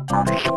Bye.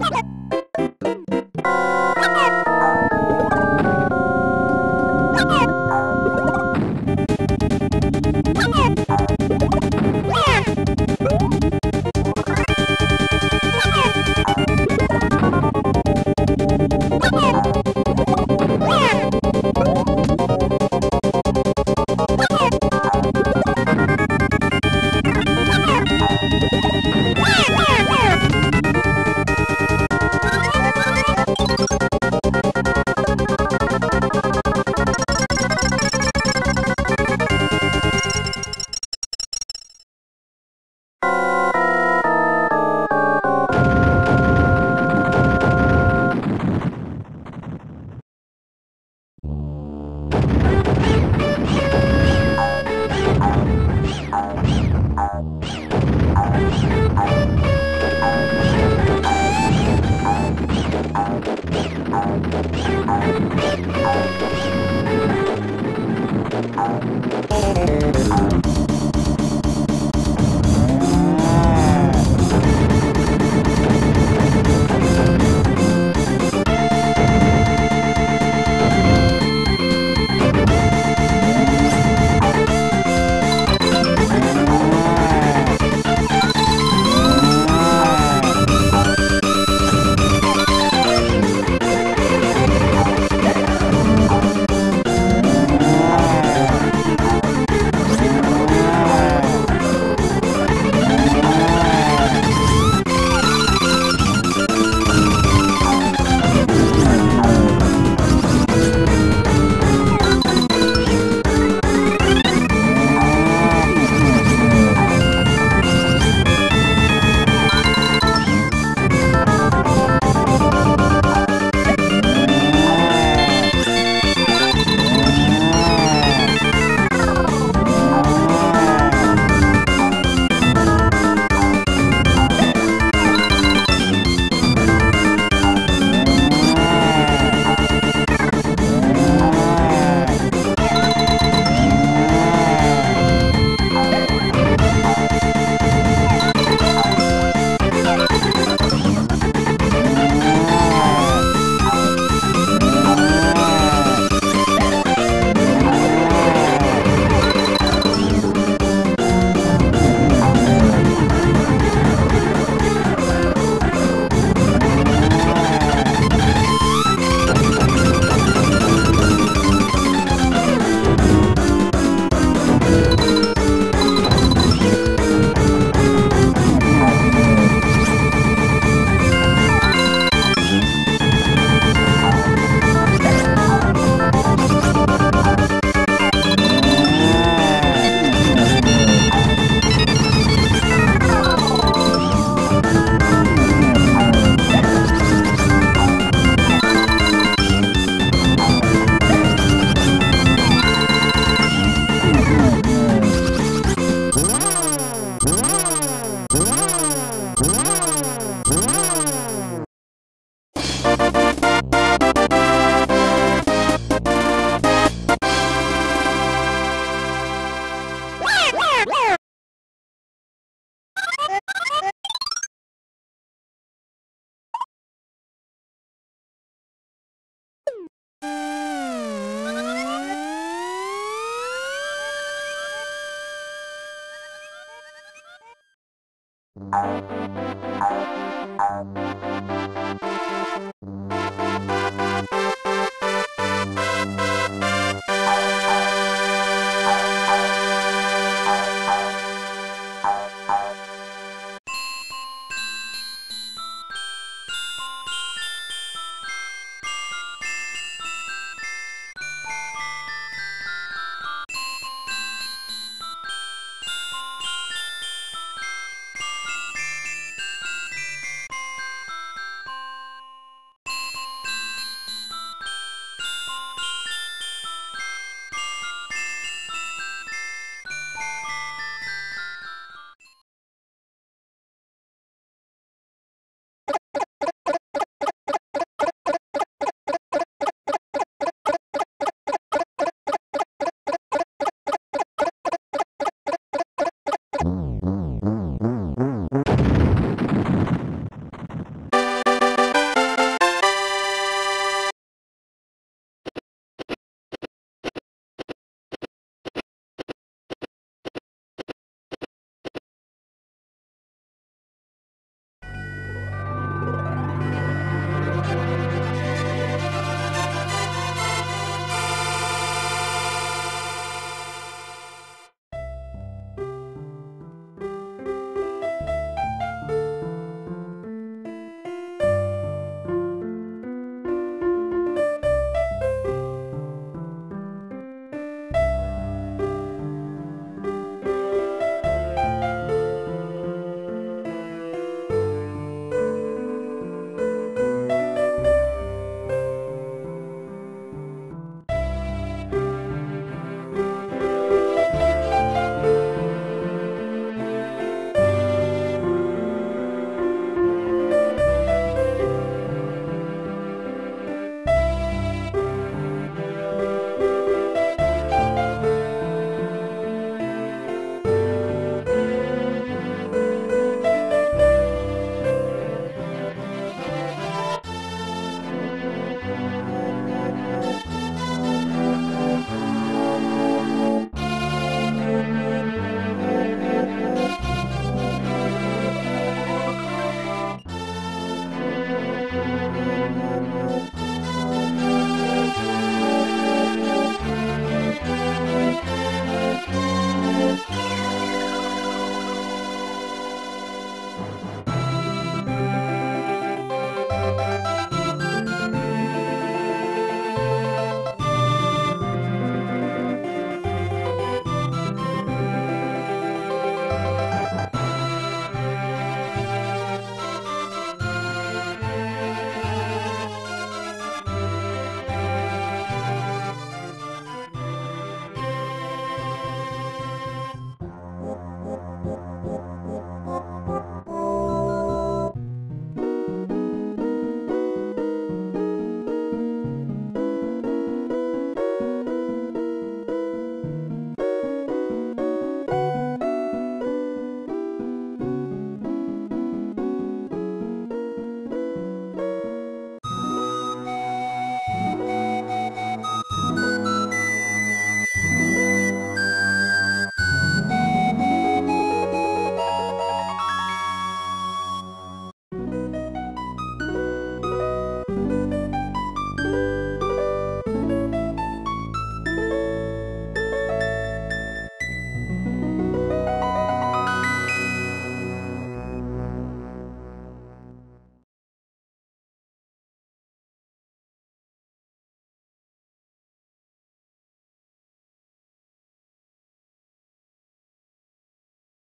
Thank you.